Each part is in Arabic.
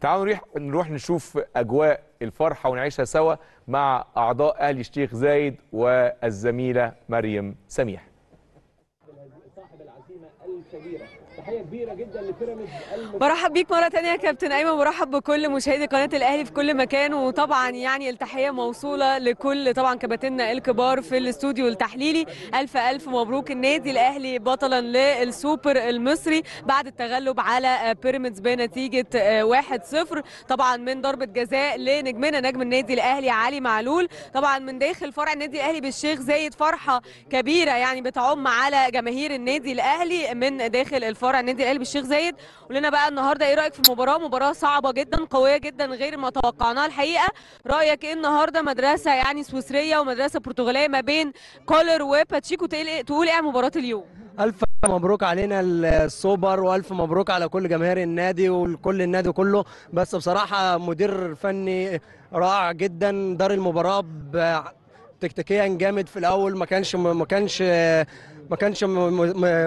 تعالوا نروح نروح نشوف أجواء الفرحة ونعيشها سوا مع أعضاء أهلي الشيخ زايد والزميلة مريم سميح. الكبيرة. تحية كبيرة جدا لبيراميدز برحب بيك مرة تانية يا كابتن أيمن برحب بكل مشاهدي قناة الأهلي في كل مكان وطبعا يعني التحية موصولة لكل طبعا كباتننا الكبار في الاستوديو التحليلي. ألف ألف مبروك النادي الأهلي بطلا للسوبر المصري بعد التغلب على بيراميدز بنتيجة 1-0 طبعا من ضربة جزاء لنجمنا نجم النادي الأهلي علي معلول. طبعا من داخل فرع النادي الأهلي بالشيخ زايد فرحة كبيرة يعني بتعم على جماهير النادي من داخل الفرع النادي الأهلي بالشيخ زايد. قول بقى النهارده إيه رأيك في المباراه مباراة صعبة جدا قوية جدا غير ما توقعناها الحقيقة. رأيك إيه النهارده؟ مدرسة يعني سويسرية ومدرسة برتغالية ما بين كولر وباتشيكو. تقول إيه مباراة اليوم؟ ألف مبروك علينا السوبر وألف مبروك على كل جماهير النادي وكل النادي كله. بس بصراحة مدير فني رائع جدا دار المباراة ب- تكتيكيا جامد في الأول. ما كانش ما كانش ما كانش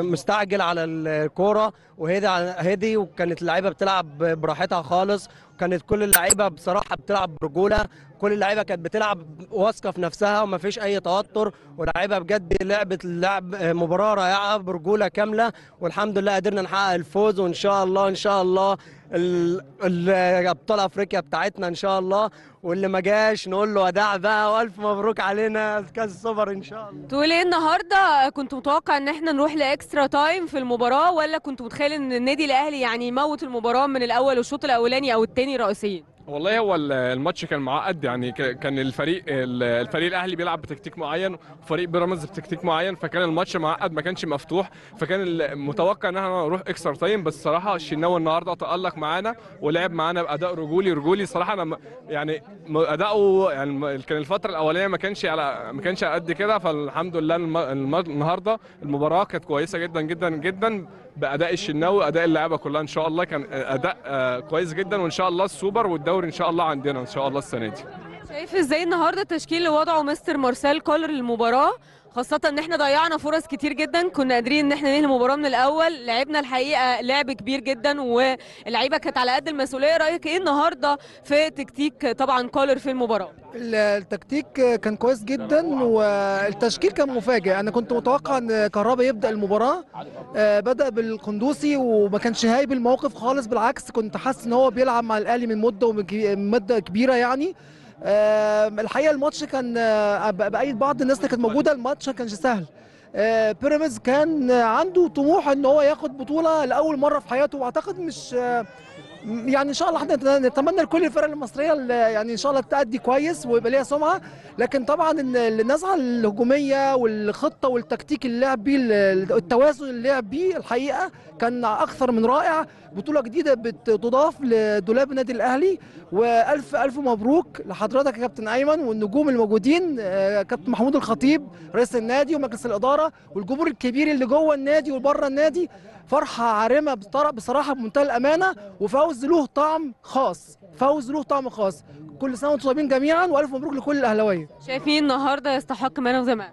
مستعجل على الكورة وهدي هدي وكانت اللعيبة بتلعب براحتها خالص. وكانت كل اللعيبة بصراحة بتلعب برجولة. كل اللعيبة كانت بتلعب واثقة في نفسها وما فيش أي توتر. واللعيبة بجد لعبت لعب مباراة رائعة برجولة كاملة. والحمد لله قدرنا نحقق الفوز وإن شاء الله إن شاء الله ال- ال- أبطال أفريقيا بتاعتنا إن شاء الله. واللي ما جاش نقول له وداع بقى وألف مبروك علينا كاس السوبر إن شاء الله. تقول إيه النهارده؟ كنت متوقع ان إحنا نروح ل extra time في المباراة ولا كنت متخيل ان النادي الأهلي يعني يموت المباراة من الأول والشوط الأولاني أو الثاني رئيسيا؟ والله هو ال- الماتش كان معقد يعني كان الفريق ال- الفريق الأهلي بيلعب بتكتيك معين وفريق بيراميدز بتكتيك معين فكان الماتش معقد ما كانش مفتوح فكان المتوقع إن إحنا نروح extra time بس صراحة الشناوي النهارده تألق معانا ولعب معانا بأداء رجولي رجولي صراحة أنا يعني أداؤه يعني كان الفترة الأولانية ما كانش على ما كانش قد كده فالحمد لله النهارده المباراة كانت كويسة جدا جدا جدا بأداء الشناوي أداء اللعيبة كلها إن شاء الله كان أداء آه، كويس جدا وإن شاء الله السوبر والدوري إن شاء الله عندنا إن شاء الله السنة دي. شايف إزاي النهارده التشكيل اللي وضعه مستر مارسيل كولر للمباراة؟ خاصة إن إحنا ضيعنا فرص كتير جدا. كنا قادرين إن إحنا ننهي المباراة من الأول. لعبنا الحقيقة لعب كبير جدا واللعيبة كانت على قد المسؤولية. رأيك إيه النهاردة في تكتيك طبعا كولر في المباراة؟ التكتيك كان كويس جدا والتشكيل كان مفاجئ. أنا كنت متوقع إن كهربا يبدأ المباراة. آه، بدأ بالقندوسي وما كانش هايب الموقف خالص. بالعكس كنت حاسس إن هو بيلعب مع الأهلي من مدة ومن كبي- من مدة كبيرة يعني. الحقيقة الماتش كان آه، بايد بعض الناس اللي كانت موجودة الماتش ما كانش سهل. آه، بيراميدز كان عنده طموح إن هو ياخد بطولة لأول مرة في حياته وأعتقد مش آه، يعني إن شاء الله إحنا نتمنى لكل الفرق المصرية يعني إن شاء الله تأدي كويس ويبقى ليها سمعة. لكن طبعا النزعه الهجومية والخطة والتكتيك اللي لعب بيه التوازن اللي لعب بيه الحقيقة كان أكثر من رائع. بطولة جديدة بتضاف لدولاب النادي الأهلي. وألف ألف مبروك لحضرتك يا كابتن أيمن والنجوم الموجودين آه، كابتن محمود الخطيب رئيس النادي ومجلس الإدارة والجمهور الكبير اللي جوه النادي وبره النادي. فرحة عارمة بصرا- بصراحة بمنتهى الأمانة وفوز له طعم خاص فوز له طعم خاص. كل سنة وأنتم طيبين جميعا وألف مبروك لكل الأهلاوية. شايفين النهاردة يستحق man of the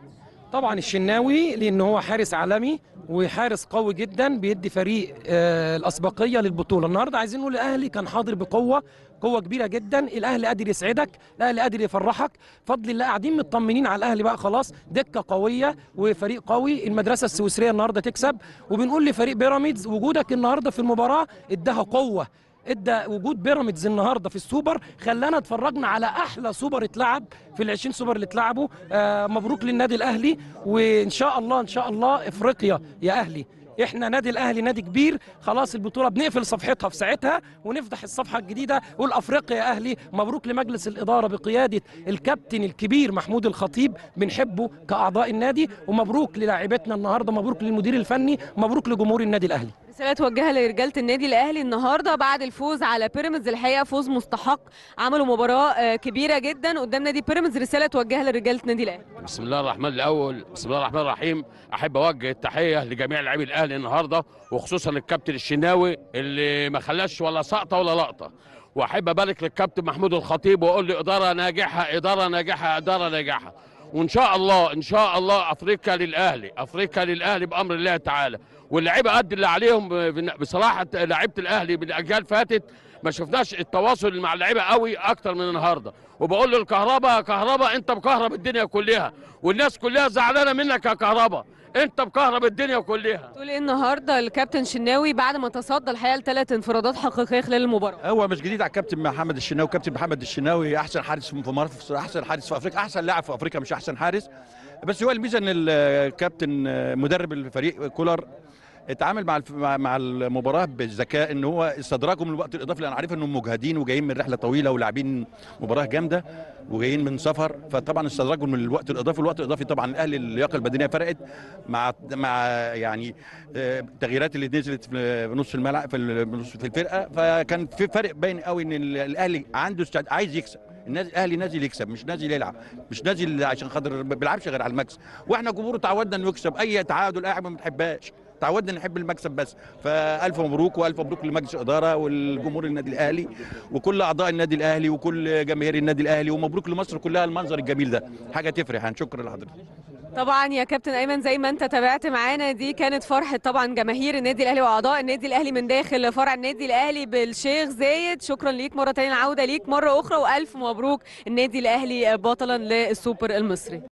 طبعا الشناوي لأن هو حارس عالمي وحارس قوي جدا بيدي فريق آه، الأسبقية للبطولة. النهارده عايزين نقول الأهلي كان حاضر بقوة قوة كبيرة جدا. الأهلي قادر يسعدك الأهلي قادر يفرحك. فضل الله قاعدين مطمنين على الأهلي بقى خلاص. دكه قوية وفريق قوي. المدرسة السويسرية النهارده تكسب. وبنقول لفريق بيراميدز وجودك النهارده في المباراة اداها قوة. ادى وجود بيراميدز النهارده في السوبر خلانا اتفرجنا على أحلى سوبر اتلعب في ال 20 سوبر اللي اتلعبوا. آه مبروك للنادي الأهلي. وإن شاء الله إن شاء الله إفريقيا يا أهلي. إحنا نادي الاهلي نادي كبير خلاص البطولة بنقفل صفحتها في ساعتها ونفتح الصفحة الجديدة. ونقول افريقيا يا أهلي مبروك لمجلس الإدارة بقيادة الكابتن الكبير محمود الخطيب بنحبه كأعضاء النادي ومبروك للاعيبتنا النهارده مبروك للمدير الفني مبروك لجمهور النادي الأهلي. رسالة توجهها لرجالة النادي الأهلي النهاردة بعد الفوز على بيراميدز الحقيقة فوز مستحق. عملوا مباراة آه، كبيرة جدا قدام نادي بيراميدز. رسالة توجهها لرجالة النادي الأهلي. بسم الله الرحمن الأول بسم الله الرحمن الرحيم. أحب أوجه التحية لجميع لاعبي الأهلي النهارده وخصوصا للكابتن الشناوي اللي ما خلاش ولا سقطة ولا لقطة. وأحب أبارك للكابتن محمود الخطيب وأقول له إدارة ناجحة إدارة ناجحة إدارة ناجحة. وإن شاء الله إن شاء الله أفريقيا للأهلي أفريقيا للأهلي بأمر الله تعالى. واللعيبة قد اللي عليهم بصراحه لعيبة الأهلي بالأجيال فاتت ما شفناش التواصل مع اللعيبة قوي أكتر من النهارده. وبقول للكهرباء كهرباء أنت مكهرب الدنيا كلها والناس كلها زعلانة منك يا كهرباء. انت مكهرب الدنيا كلها. تقول إيه النهارده الكابتن شناوي بعد ما تصدى الحقيقة لثلاث انفرادات حقيقية خلال المباراة؟ هو مش جديد على الكابتن محمد الشناوي. كابتن محمد الشناوي أحسن حارس في مصر أحسن حارس في أفريقيا. أحسن لاعب في أفريقيا مش أحسن حارس. بس هو الميزة إن الكابتن مدرب الفريق كولر اتعامل مع مع المباراة بذكاء إن هو استدراجهم من الوقت الإضافي لأن عارف إنهم مجهدين وجايين من رحلة طويلة ولاعبين مباراة جامدة وجايين من سفر فطبعا استدراجهم من الوقت الإضافي والوقت الإضافي طبعا الاهلي اللياقة البدنية فرقت مع مع يعني آه، التغييرات اللي نزلت في نص الملعب في في الفرقة. فكان في فرق باين قوي إن ال- الأهلي عنده استعد عايز يكسب. النادي الأهلي نازل يكسب مش نازل يلعب مش نازل عشان خاطر ما بيلعبش غير على المكسب وإحنا جمهور تعودنا إنه يكسب. أي تعادل أي حاجة ما بنحبهاش. تعودنا نحب المكسب بس. فألف مبروك وألف مبروك لمجلس الإدارة والجمهور النادي الأهلي وكل أعضاء النادي الأهلي وكل جماهير النادي الأهلي ومبروك لمصر كلها المنظر الجميل ده. حاجة تفرح شكرا لحضرتك. طبعا يا كابتن أيمن زي ما أنت تابعت معانا دي كانت فرحة طبعا جماهير النادي الأهلي وأعضاء النادي الأهلي من داخل فرع النادي الأهلي بالشيخ زايد. شكرا ليك مرة تانية العودة ليك مرة أخرى وألف مبروك النادي الأهلي بطلا للسوبر المصري.